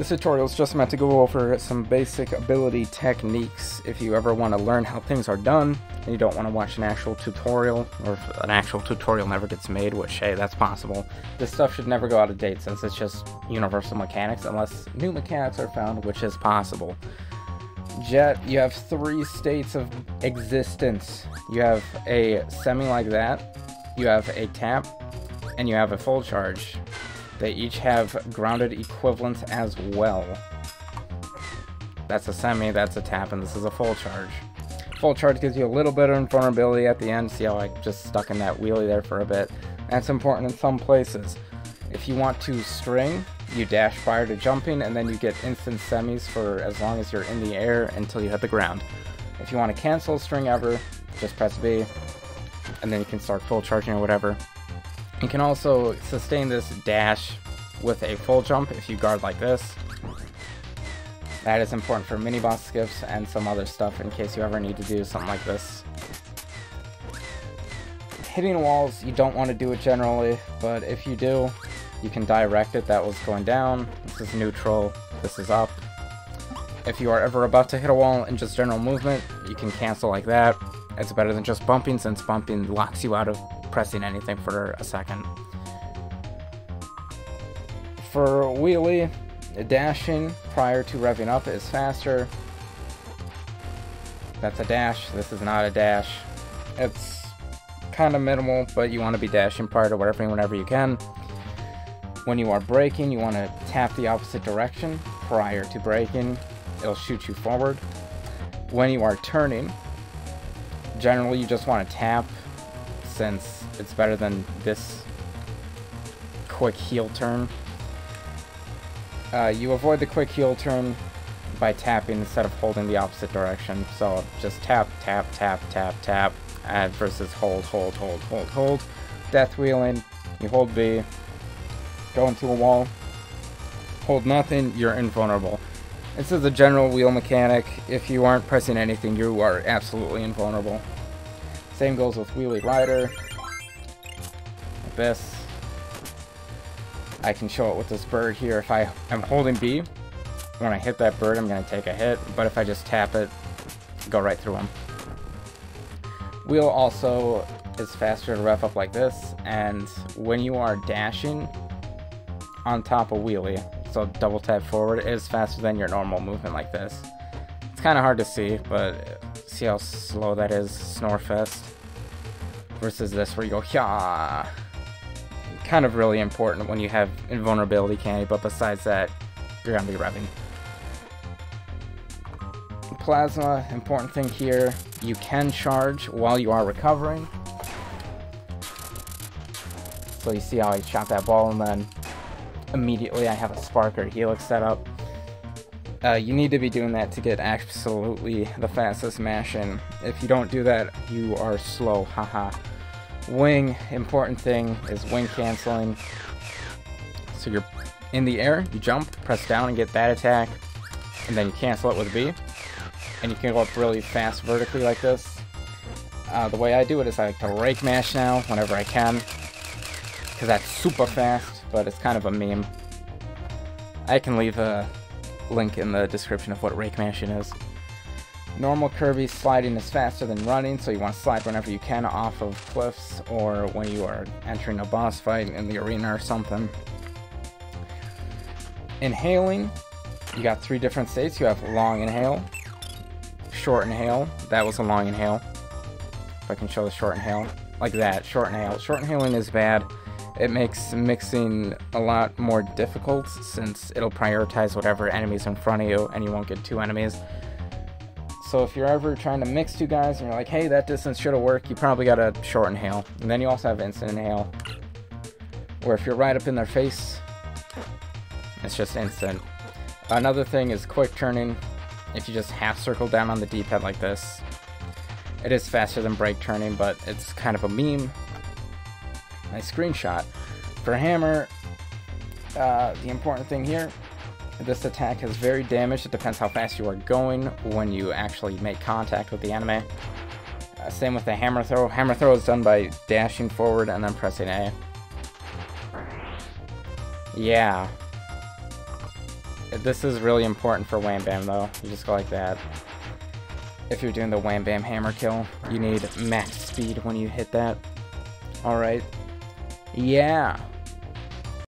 This tutorial is just meant to go over some basic ability techniques if you ever want to learn how things are done and you don't want to watch an actual tutorial or if an actual tutorial never gets made, which hey, that's possible. This stuff should never go out of date since it's just universal mechanics unless new mechanics are found, which is possible. Jet, you have three states of existence. You have a semi like that, you have a tap, and you have a full charge. They each have grounded equivalents as well. That's a semi, that's a tap, and this is a full charge. Full charge gives you a little bit of invulnerability at the end. See how I just stuck in that wheelie there for a bit? That's important in some places. If you want to string, you dash prior to jumping, and then you get instant semis for as long as you're in the air until you hit the ground. If you want to cancel string ever, just press B, and then you can start full charging or whatever. You can also sustain this dash with a full jump if you guard like this. That is important for mini boss skips and some other stuff in case you ever need to do something like this. Hitting walls, you don't want to do it generally, but if you do, you can direct it. That was going down. This is neutral. This is up. If you are ever about to hit a wall in just general movement, you can cancel like that. It's better than just bumping since bumping locks you out of pressing anything for a second. For wheelie, dashing prior to revving up is faster. That's a dash. This is not a dash. It's kind of minimal, but you want to be dashing prior to whatever whenever you can. When you are braking, you want to tap the opposite direction prior to braking. It'll shoot you forward. When you are turning, generally you just want to tap since it's better than this quick heel turn. Uh, you avoid the quick heel turn by tapping instead of holding the opposite direction. So just tap, tap, tap, tap, tap, and versus hold, hold, hold, hold, hold. Death wheeling, you hold B, go into a wall, hold nothing, you're invulnerable. This is a general wheel mechanic. If you aren't pressing anything, you are absolutely invulnerable. Same goes with Wheelie Rider. This. I can show it with this bird here. If I am holding B, when I hit that bird, I'm going to take a hit. But if I just tap it, go right through him. Wheel also is faster to rev up like this. And when you are dashing on top of wheelie, so double tap forward, is faster than your normal movement like this. It's kind of hard to see, but see how slow that is, Snorefest. Versus this where you go, yeah. Kind of really important when you have invulnerability candy, but besides that, you're gonna be revving. Plasma, important thing here, you can charge while you are recovering. So you see how I shot that ball and then immediately I have a spark or helix set up. Uh, you need to be doing that to get absolutely the fastest mash in. If you don't do that, you are slow, haha. Wing, important thing is wing canceling. So you're in the air, you jump, press down and get that attack, and then you cancel it with B. And you can go up really fast vertically like this. Uh, the way I do it is I like to rake mash now whenever I can, because that's super fast, but it's kind of a meme. I can leave a link in the description of what rake mashing is. Normal Kirby sliding is faster than running, so you want to slide whenever you can off of cliffs or when you are entering a boss fight in the arena or something. Inhaling, you got three different states. You have long inhale, short inhale. That was a long inhale. If I can show the short inhale. Like that, short inhale. Short inhaling is bad. It makes mixing a lot more difficult since it'll prioritize whatever enemies in front of you and you won't get two enemies. So if you're ever trying to mix two guys and you're like, hey, that distance should have worked, you probably got to short inhale. And then you also have instant inhale. Where if you're right up in their face, it's just instant. Another thing is quick turning. If you just half circle down on the D-pad like this, it is faster than brake turning, but it's kind of a meme. Nice screenshot. For hammer, uh, the important thing here, this attack has very damage. It depends how fast you are going when you actually make contact with the enemy. Uh, same with the hammer throw. Hammer throw is done by dashing forward and then pressing A. Yeah. This is really important for Wham Bam, though. You just go like that. If you're doing the Wham Bam hammer kill, you need max speed when you hit that. Alright. Yeah.